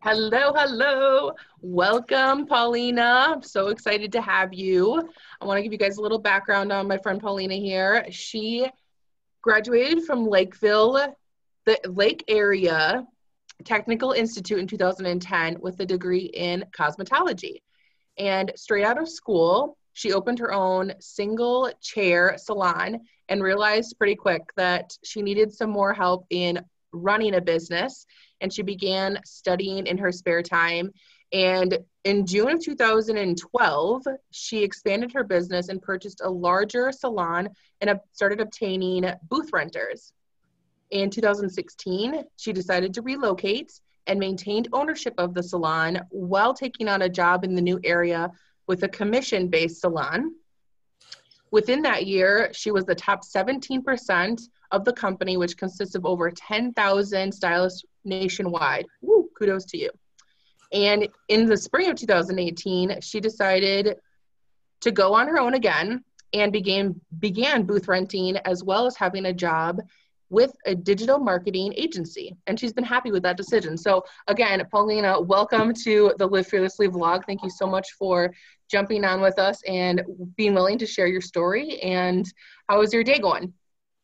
hello, hello. Welcome, Paulina. I'm so excited to have you. I want to give you guys a little background on my friend Paulina here. She graduated from Lakeville, the Lake Area Technical Institute in 2010 with a degree in cosmetology. And straight out of school, she opened her own single chair salon and realized pretty quick that she needed some more help in running a business. And she began studying in her spare time. And in June of 2012, she expanded her business and purchased a larger salon and started obtaining booth renters. In 2016, she decided to relocate and maintained ownership of the salon while taking on a job in the new area with a commission based salon. Within that year, she was the top 17% of the company, which consists of over 10,000 stylists nationwide. Woo, kudos to you. And in the spring of 2018, she decided to go on her own again and began began booth renting as well as having a job with a digital marketing agency. And she's been happy with that decision. So, again, Paulina, welcome to the Live Fearlessly vlog. Thank you so much for jumping on with us and being willing to share your story. And how is your day going?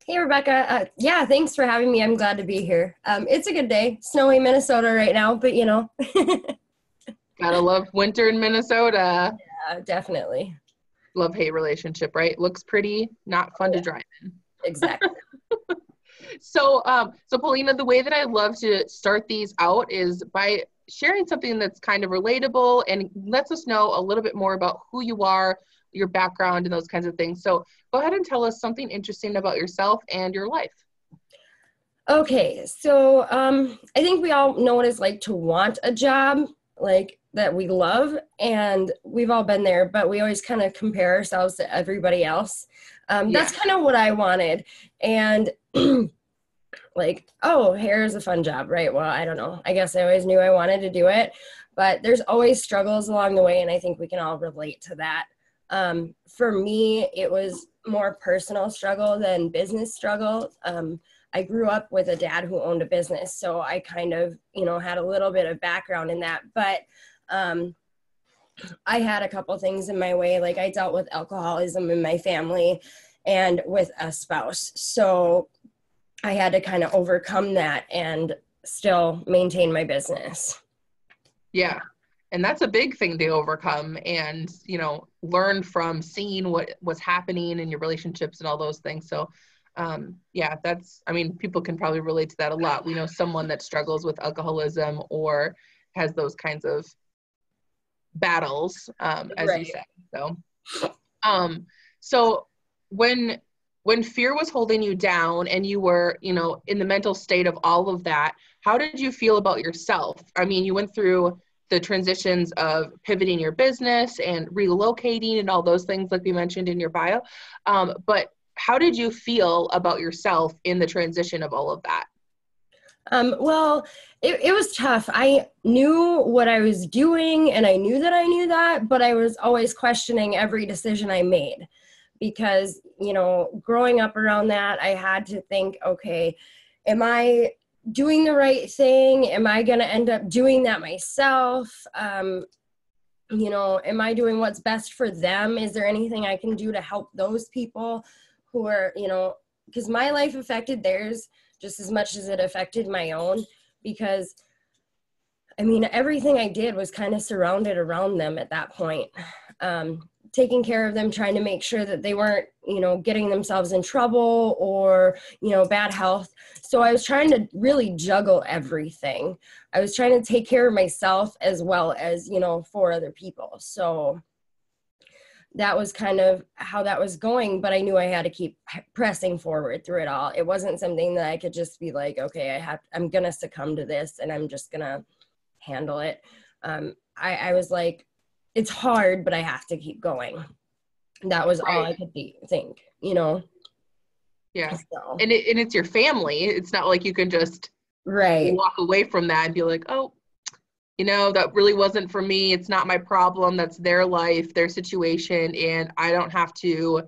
Hey, Rebecca. Uh, yeah, thanks for having me. I'm glad to be here. Um, it's a good day. Snowy Minnesota right now, but you know. Gotta love winter in Minnesota. Yeah, definitely. Love hate relationship, right? Looks pretty, not fun yeah. to drive in. Exactly. So um so paulina the way that i love to start these out is by sharing something that's kind of relatable and lets us know a little bit more about who you are your background and those kinds of things. So go ahead and tell us something interesting about yourself and your life. Okay so um i think we all know what it's like to want a job like that we love and we've all been there but we always kind of compare ourselves to everybody else. Um, yeah. that's kind of what i wanted and like, oh, hair is a fun job, right? Well, I don't know. I guess I always knew I wanted to do it, but there's always struggles along the way, and I think we can all relate to that. Um, for me, it was more personal struggle than business struggle. Um, I grew up with a dad who owned a business, so I kind of, you know, had a little bit of background in that. But um, I had a couple things in my way, like I dealt with alcoholism in my family and with a spouse. So I had to kind of overcome that and still maintain my business. Yeah. And that's a big thing to overcome and, you know, learn from seeing what was happening in your relationships and all those things. So, um, yeah, that's, I mean, people can probably relate to that a lot. We know someone that struggles with alcoholism or has those kinds of battles, um, as right. you said. So, um, so when when fear was holding you down and you were you know in the mental state of all of that how did you feel about yourself? I mean you went through the transitions of pivoting your business and relocating and all those things like we mentioned in your bio. Um, but how did you feel about yourself in the transition of all of that? Um, well it, it was tough. I knew what i was doing and i knew that i knew that but i was always questioning every decision i made because you know growing up around that i had to think okay am i doing the right thing? Am i going to end up doing that myself? Um, you know am i doing what's best for them? Is there anything i can do to help those people who are you know because my life affected theirs just as much as it affected my own because i mean everything i did was kind of surrounded around them at that point. Um, taking care of them trying to make sure that they weren't you know getting themselves in trouble or you know bad health. So i was trying to really juggle everything. I was trying to take care of myself as well as you know for other people. So that was kind of how that was going but i knew i had to keep pressing forward through it all. It wasn't something that i could just be like okay i have i'm gonna succumb to this and i'm just gonna handle it. Um, I, I was like it's hard, but I have to keep going. That was right. all I could be, think, you know? Yeah. So. And, it, and it's your family. It's not like you can just right walk away from that and be like, oh, you know, that really wasn't for me. It's not my problem. That's their life, their situation. And I don't have to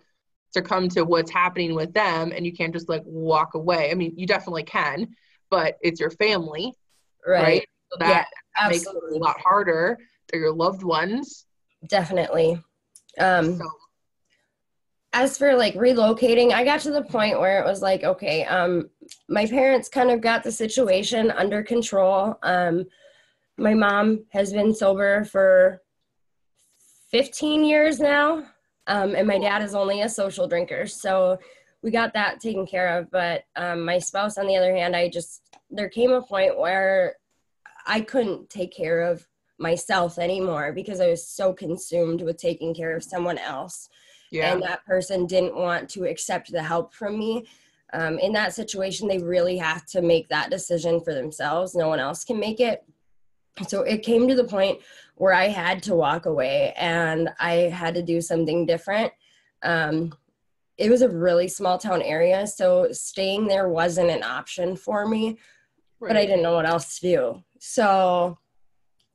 succumb to what's happening with them. And you can't just like walk away. I mean, you definitely can, but it's your family, right? right? So that yeah, makes it a lot harder. They're your loved ones. Definitely. Um, So, as for like relocating, I got to the point where it was like, okay, um, my parents kind of got the situation under control. Um, my mom has been sober for 15 years now, um, and my dad is only a social drinker. So we got that taken care of. But um, my spouse, on the other hand, I just, there came a point where I couldn't take care of myself anymore because I was so consumed with taking care of someone else yeah. and that person didn't want to accept the help from me. Um, in that situation, they really have to make that decision for themselves. No one else can make it. So it came to the point where I had to walk away and I had to do something different. Um, it was a really small town area, so staying there wasn't an option for me, but I didn't know what else to do. So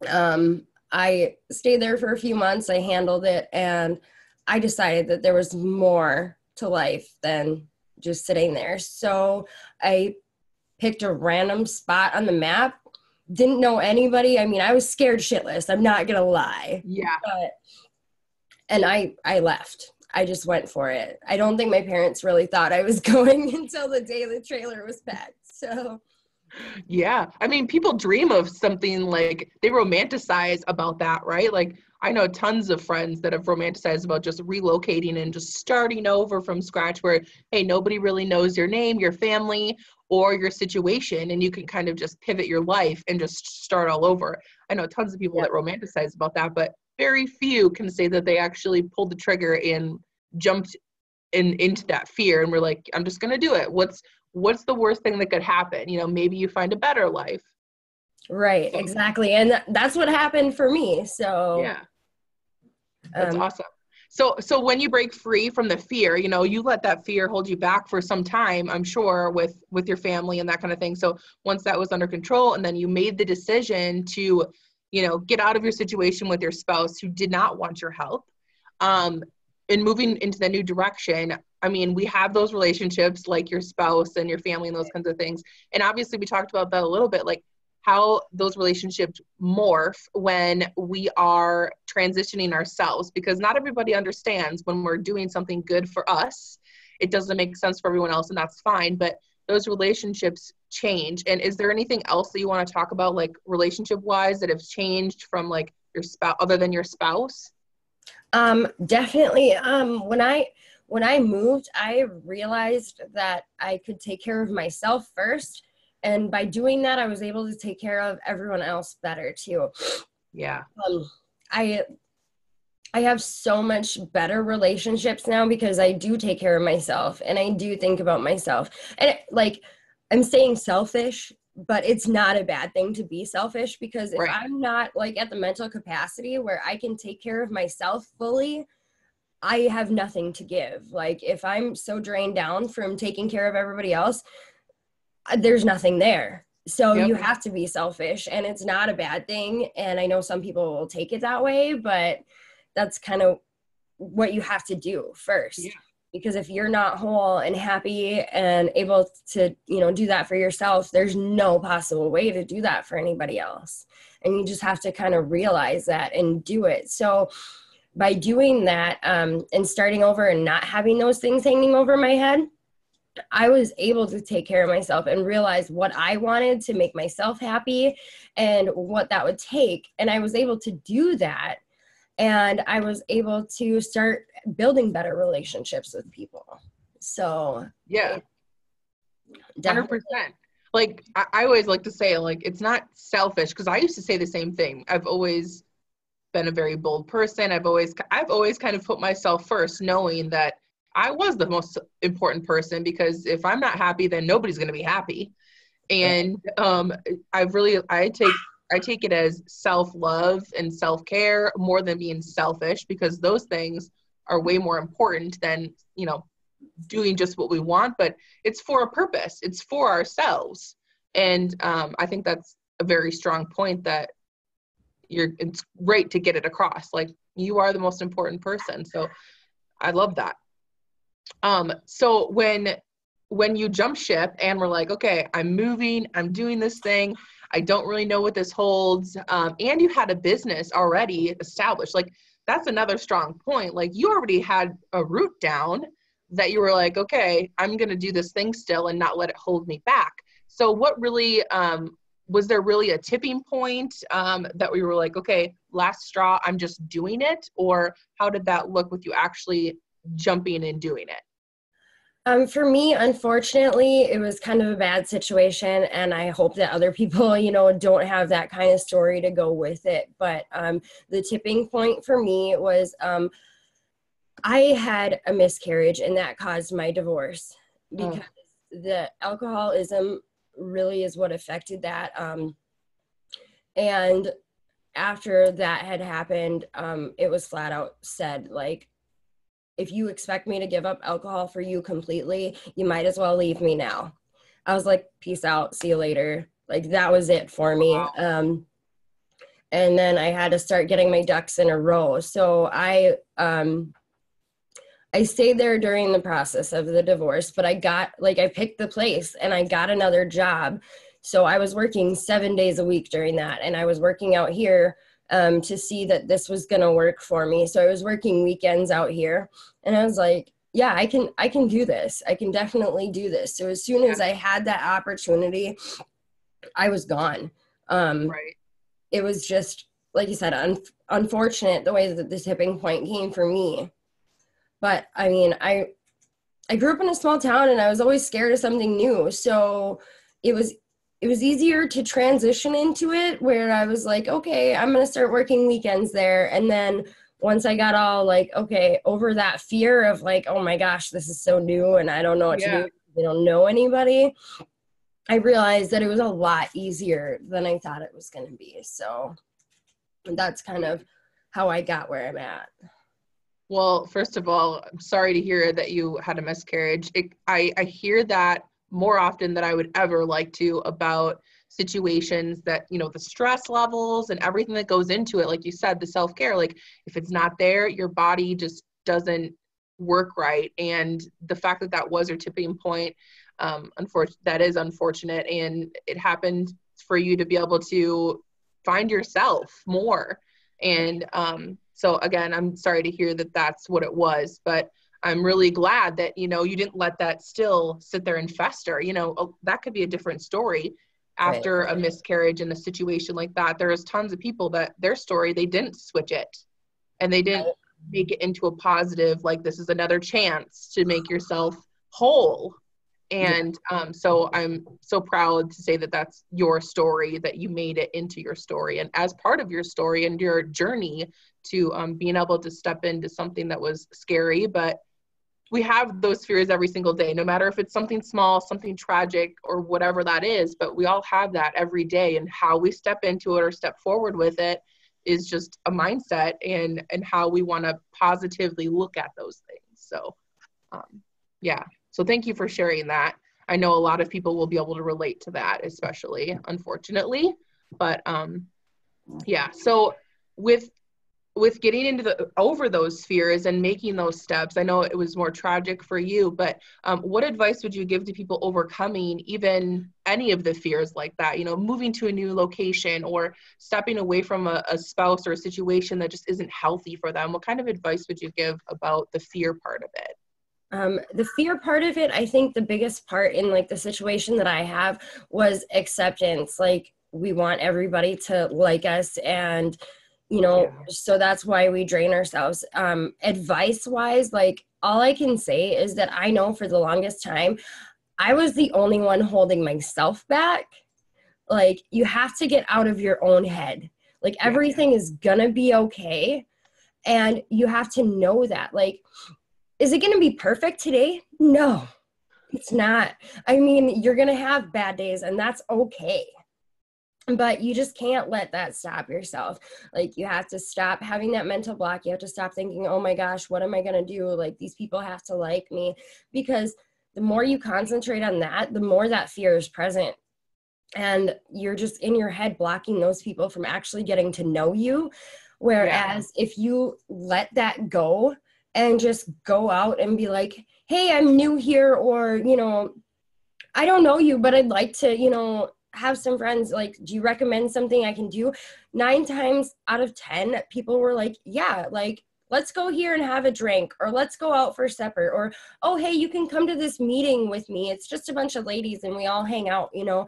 um, I stayed there for a few months. I handled it, and I decided that there was more to life than just sitting there. So I picked a random spot on the map. Didn't know anybody. I mean, I was scared shitless. I'm not gonna lie. Yeah. But and I I left. I just went for it. I don't think my parents really thought I was going until the day the trailer was packed. So Yeah. I mean, people dream of something like they romanticize about that, right? Like, I know tons of friends that have romanticized about just relocating and just starting over from scratch where, hey, nobody really knows your name, your family, or your situation, and you can kind of just pivot your life and just start all over. I know tons of people Yeah. that romanticize about that, but very few can say that they actually pulled the trigger and jumped in into that fear and we're like, I'm just gonna do it. What's what's the worst thing that could happen? You know, maybe you find a better life. right, So- exactly. And that's what happened for me. So Yeah. That's um, awesome. So so when you break free from the fear, you know, you let that fear hold you back for some time, I'm sure, with with your family and that kind of thing. So once that was under control and then you made the decision to, you know, get out of your situation with your spouse who did not want your help, um, and moving into the new direction, I mean, we have those relationships like your spouse and your family and those kinds of things. And obviously we talked about that a little bit, like how those relationships morph when we are transitioning ourselves because not everybody understands when we're doing something good for us it doesn't make sense for everyone else and that's fine but those relationships change and is there anything else that you want to talk about like relationship wise that have changed from like your spouse other than your spouse Um, definitely. Um, when I when I moved, I realized that I could take care of myself first, and by doing that, I was able to take care of everyone else better too. yeah Um, I I have so much better relationships now because I do take care of myself and I do think about myself. And it, like I'm saying selfish, but it's not a bad thing to be selfish because if Right. I'm not like at the mental capacity where I can take care of myself fully, I have nothing to give. Like if I'm so drained down from taking care of everybody else, uh, there's nothing there. So Yep. you have to be selfish and it's not a bad thing and I know some people will take it that way, but that's kind of what you have to do first. Yeah. Because if you're not whole and happy and able to, you know, do that for yourself, there's no possible way to do that for anybody else. And you just have to kind of realize that and do it. So by doing that um, and starting over and not having those things hanging over my head, I was able to take care of myself and realize what I wanted to make myself happy and what that would take. And I was able to do that. And I was able to start building better relationships with people. So, yeah definitely. 100% like I, I always like to say like it's not selfish because i used to say the same thing i've always been a very bold person. I've always i've always kind of put myself first knowing that i was the most important person because if i'm not happy then nobody's going to be happy. And um i've really i take i take it as self-love and self-care more than being selfish because those things are way more important than you know doing just what we want but it's for a purpose. It's for ourselves. And um, i think that's a very strong point that you're it's great to get it across like you are the most important person so i love that um so when when you jump ship and we're like, okay, I'm moving, I'm doing this thing, I don't really know what this holds, um, and you had a business already established, like that's another strong point. Like you already had a route down that you were like, okay, I'm going to do this thing still and not let it hold me back. So, what really um, was there really a tipping point um, that we were like, okay, last straw, I'm just doing it? Or how did that look with you actually jumping and doing it? Um, for me, unfortunately, it was kind of a bad situation, and I hope that other people, you know, don't have that kind of story to go with it. But um, the tipping point for me was um, I had a miscarriage, and that caused my divorce oh. because oh. the alcoholism really is what affected that. Um, and after that had happened, um, it was flat out said, like, if you expect me to give up alcohol for you completely, you might as well leave me now. I was like, peace out, see you later. Like that was it for me. Wow. Um, and then I had to start getting my ducks in a row. So I um, I stayed there during the process of the divorce, but I got like I picked the place and I got another job. So I was working seven days a week during that, and I was working out here um, to see that this was going to work for me. So I was working weekends out here and I was like, yeah, I can, I can do this. I can definitely do this. So as soon as I had that opportunity, I was gone. Um, right. It was just, like you said, un- unfortunate the way that the tipping point came for me. But I mean, I, I grew up in a small town and I was always scared of something new. So it was it was easier to transition into it where I was like, okay, I'm going to start working weekends there. And then once I got all like, okay, over that fear of like, oh my gosh, this is so new and I don't know what yeah. to do. I don't know anybody. I realized that it was a lot easier than I thought it was going to be. So that's kind of how I got where I'm at. Well, first of all, I'm sorry to hear that you had a miscarriage. It, I, I hear that more often than I would ever like to about situations that you know the stress levels and everything that goes into it. Like you said the self-care like if it's not there your body just doesn't work right. And the fact that that was your tipping point um that is unfortunate. And it happened for you to be able to find yourself more. And um so again i'm sorry to hear that that's what it was but I'm really glad that you know you didn't let that still sit there and fester. You know oh, that could be a different story after right. a miscarriage in a situation like that. There's tons of people that their story they didn't switch it, and they didn't right. make it into a positive. Like this is another chance to make yourself whole. And um, so I'm so proud to say that that's your story, that you made it into your story. And as part of your story and your journey to um, being able to step into something that was scary, but we have those fears every single day, no matter if it's something small, something tragic, or whatever that is. But we all have that every day, and how we step into it or step forward with it is just a mindset and and how we want to positively look at those things. So, um, yeah. So thank you for sharing that. I know a lot of people will be able to relate to that, especially unfortunately. But um, yeah. So with with getting into the over those fears and making those steps i know it was more tragic for you but um, what advice would you give to people overcoming even any of the fears like that you know moving to a new location or stepping away from a, a spouse or a situation that just isn't healthy for them what kind of advice would you give about the fear part of it um, the fear part of it i think the biggest part in like the situation that i have was acceptance. Like we want everybody to like us and you know yeah. so that's why we drain ourselves. Um advice wise like all i can say is that i know for the longest time i was the only one holding myself back. Like you have to get out of your own head. Like everything is gonna be okay and you have to know that. Like is it gonna be perfect today? No it's not. I mean you're gonna have bad days and that's okay. But you just can't let that stop yourself. Like you have to stop having that mental block. You have to stop thinking oh my gosh what am i going to do? Like these people have to like me. Because the more you concentrate on that the more that fear is present. And you're just in your head blocking those people from actually getting to know you. Whereas yeah. if you let that go and just go out and be like hey, I'm new here, or, you know, I don't know you, but I'd like to, you know, have some friends. Like, do you recommend something I can do? Nine times out of 10, people were like, yeah, like, let's go here and have a drink, or let's go out for supper, or, oh, hey, you can come to this meeting with me. It's just a bunch of ladies and we all hang out, you know?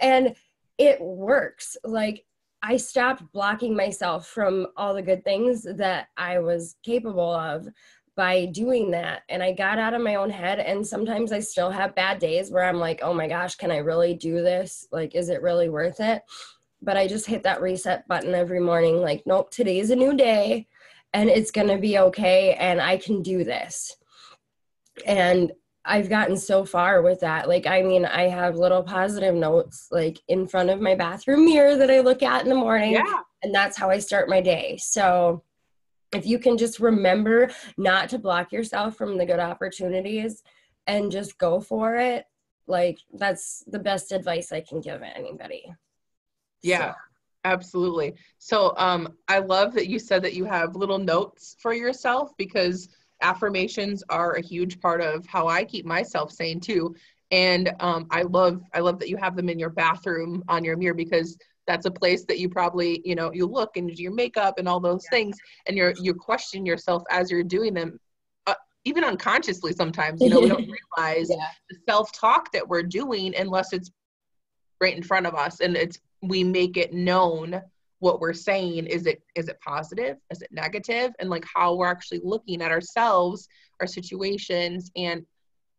And it works. Like, I stopped blocking myself from all the good things that I was capable of by doing that. And I got out of my own head. And sometimes I still have bad days where I'm like, oh my gosh, can I really do this? Like, is it really worth it? But I just hit that reset button every morning like, nope, today's a new day and it's going to be okay. And I can do this. And I've gotten so far with that. Like, I mean, I have little positive notes like in front of my bathroom mirror that I look at in the morning. Yeah. And that's how I start my day. So, if you can just remember not to block yourself from the good opportunities and just go for it, like that's the best advice I can give anybody. Yeah. So. Absolutely. So um I love that you said that you have little notes for yourself because affirmations are a huge part of how I keep myself sane too. And um, I love I love that you have them in your bathroom on your mirror because that's a place that you probably you know you look and do your makeup and all those yeah. things and you're you question yourself as you're doing them uh, even unconsciously sometimes you know we don't realize yeah. the self-talk that we're doing unless it's right in front of us and it's we make it known what we're saying is it is it positive is it negative and like how we're actually looking at ourselves our situations and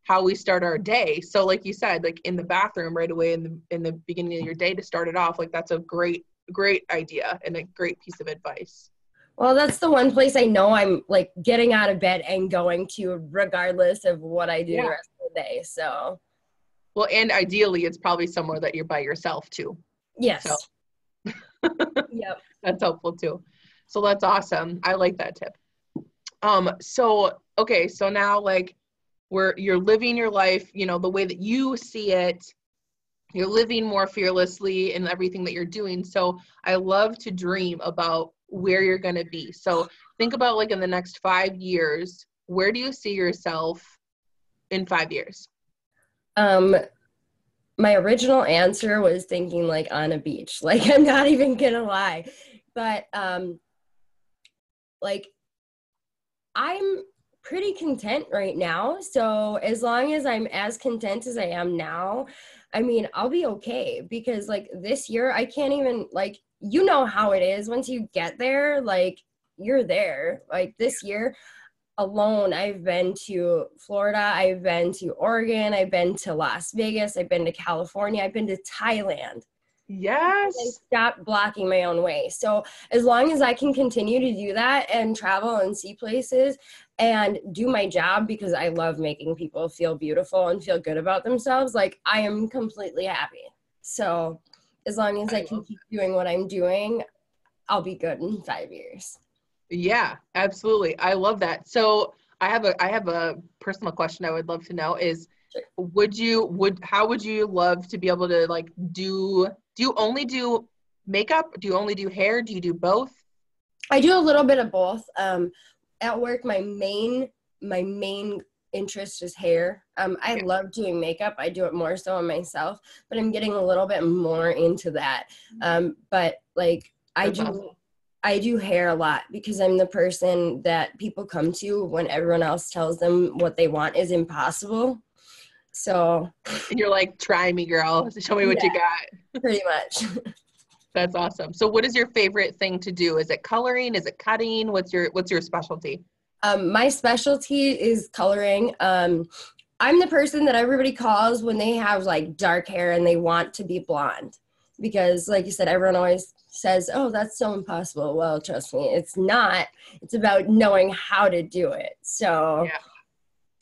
how we start our day. So like you said, like in the bathroom right away in the in the beginning of your day to start it off, like that's a great great idea and a great piece of advice. Well, that's the one place I know I'm like getting out of bed and going to regardless of what I do yeah. the rest of the day. So well, and ideally it's probably somewhere that you're by yourself too. Yes. So. Yep. That's helpful too. So that's awesome. I like that tip. Um so okay, so now like where you're living your life, you know, the way that you see it. You're living more fearlessly in everything that you're doing. So I love to dream about where you're going to be. So think about like in the next five years, where do you see yourself in five years? Um, my original answer was thinking like on a beach. Like I'm not even gonna lie, but um, like I'm pretty content right now. So as long as I'm as content as I am now, I mean, I'll be okay because like this year I can't even like you know how it is once you get there, like you're there. Like this year alone, I've been to Florida, I've been to Oregon, I've been to Las Vegas, I've been to California, I've been to Thailand. Yes. And stop blocking my own way. So as long as I can continue to do that and travel and see places and do my job because I love making people feel beautiful and feel good about themselves, like I am completely happy. So as long as I, I can keep that. doing what I'm doing, I'll be good in five years. Yeah, absolutely. I love that. So I have a I have a personal question I would love to know is would you would how would you love to be able to like do do you only do makeup? Do you only do hair? Do you do both? I do a little bit of both. Um, at work, my main my main interest is hair. Um, I yeah. love doing makeup. I do it more so on myself, but I'm getting a little bit more into that. Um, but like I That's do. Awesome. I do hair a lot because I'm the person that people come to when everyone else tells them what they want is impossible. So, and you're like, try me, girl. Show me what yeah, you got. pretty much. That's awesome. So, what is your favorite thing to do? Is it coloring? Is it cutting? What's your What's your specialty? Um, my specialty is coloring. Um, I'm the person that everybody calls when they have like dark hair and they want to be blonde, because, like you said, everyone always says, "Oh, that's so impossible." Well, trust me, it's not. It's about knowing how to do it. So. Yeah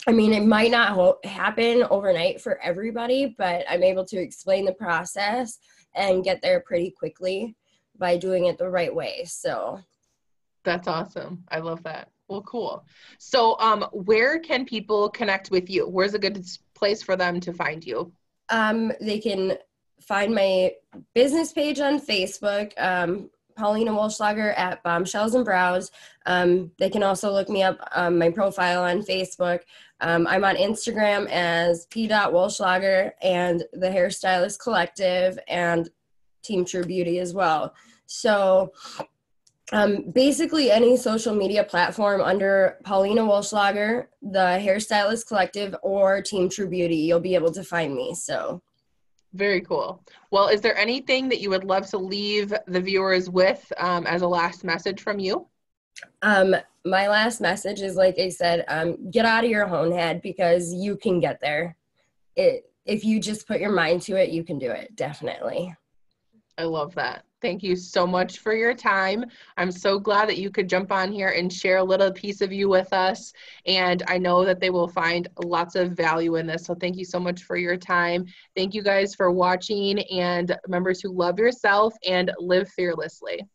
I mean, it might not ho- happen overnight for everybody, but I'm able to explain the process and get there pretty quickly by doing it the right way. So that's awesome. I love that. Well, cool. So, um, where can people connect with you? Where's a good place for them to find you? Um, they can find my business page on Facebook, um, Paulina Wollschlager at Bombshells and Brows. Um, they can also look me up um, my profile on Facebook. Um, I'm on Instagram as p. Wollschlager and the Hairstylist Collective and Team True Beauty as well. So um, basically any social media platform under Paulina Wollschlager, the Hairstylist Collective, or Team True Beauty, you'll be able to find me. So very cool. Well, is there anything that you would love to leave the viewers with um, as a last message from you? Um, my last message is like I said, um, get out of your own head because you can get there. It if you just put your mind to it, you can do it. Definitely. I love that. Thank you so much for your time. I'm so glad that you could jump on here and share a little piece of you with us. And I know that they will find lots of value in this. So thank you so much for your time. Thank you guys for watching. And remember to love yourself and live fearlessly.